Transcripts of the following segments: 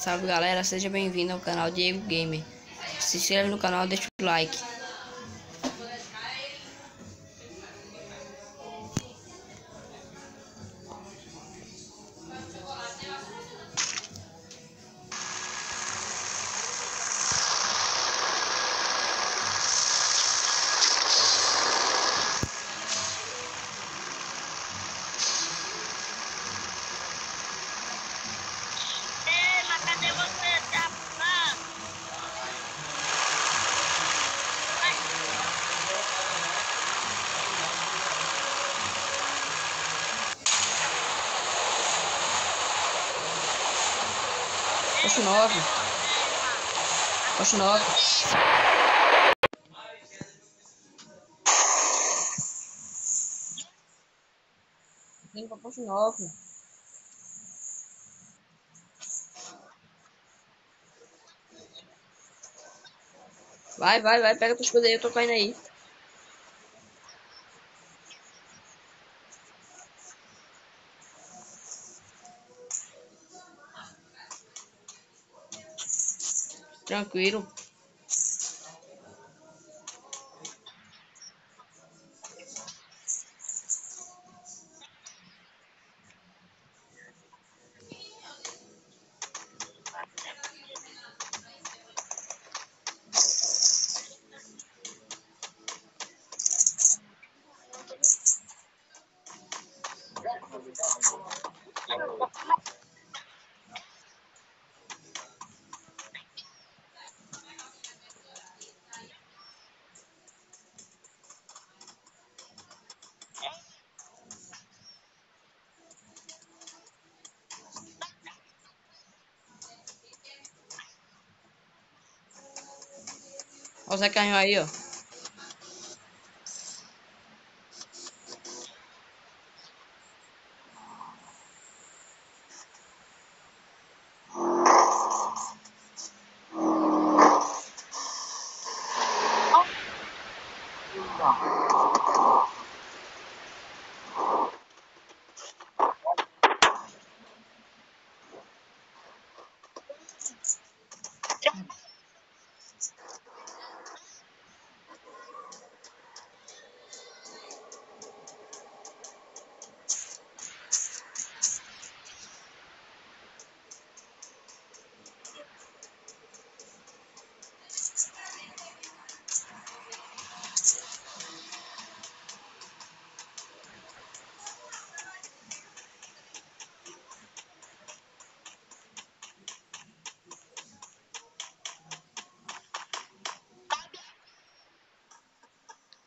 Salve galera, seja bem-vindo ao canal Diego Gamer. Se inscreve no canal, deixa o like. Posto 9, posto 9. Vem pra posto 9. Vai, vai, vai, pega tuas coisas aí, eu tô caindo aí. Tranquilo. Ó o Zé Carrinho aí,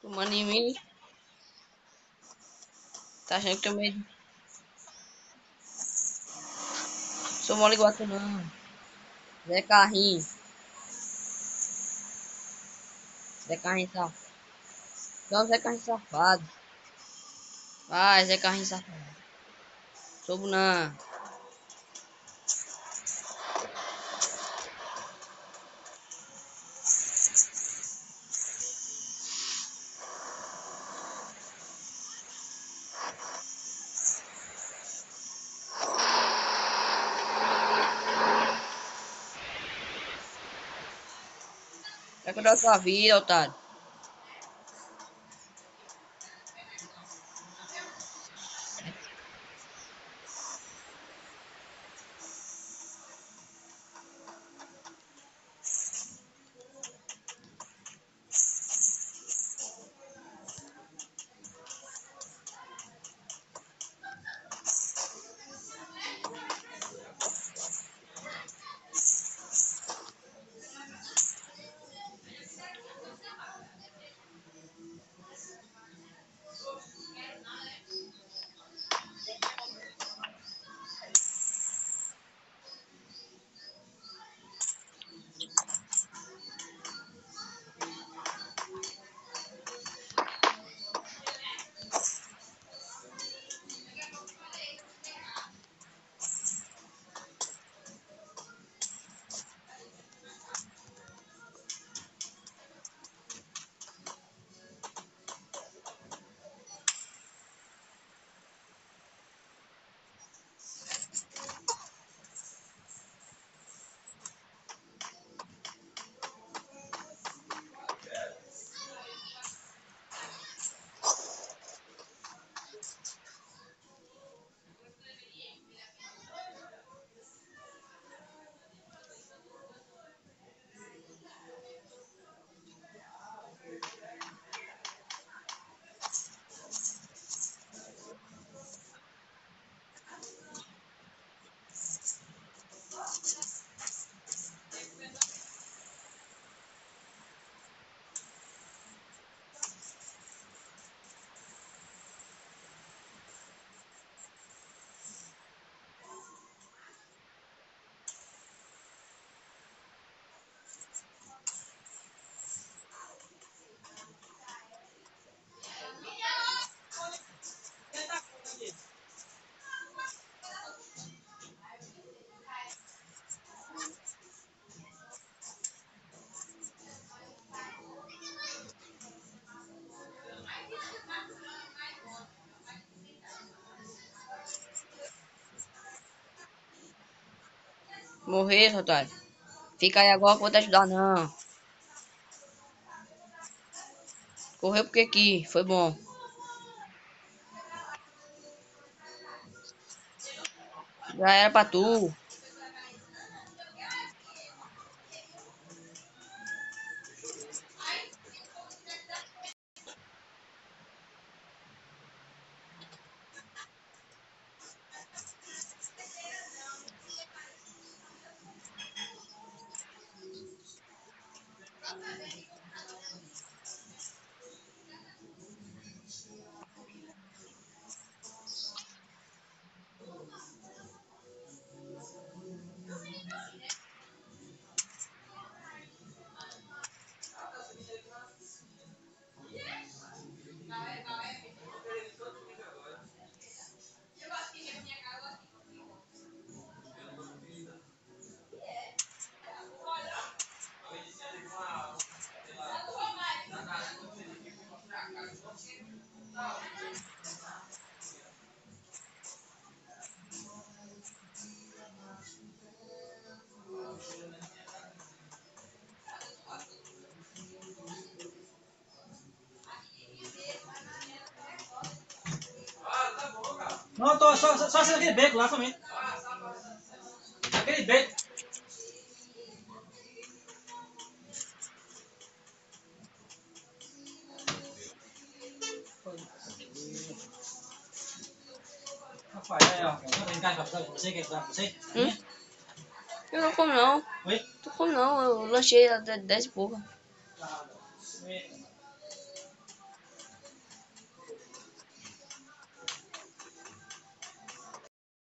Tomando em mim. Tá achando que eu medo? Sou mole igual tu não. Zé Carrinho. Zé Carrinho safado. Não, Zé Carrinho safado. Vai, Zé Carrinho safado. Sobo não. Cuidar da sua vida, otário. Morrer, otário. Fica aí agora vou te ajudar, não. Correu porque aqui, foi bom. Já era pra tu. Não, tô só, só, só aquele beco lá somente. Aquele beco. Rapaz, aí, ó. Vou brincar com você, quer com você? Hum? Eu não como não. Oi? Tu come não, eu lanchei até 10 e pouco. Tá, tá.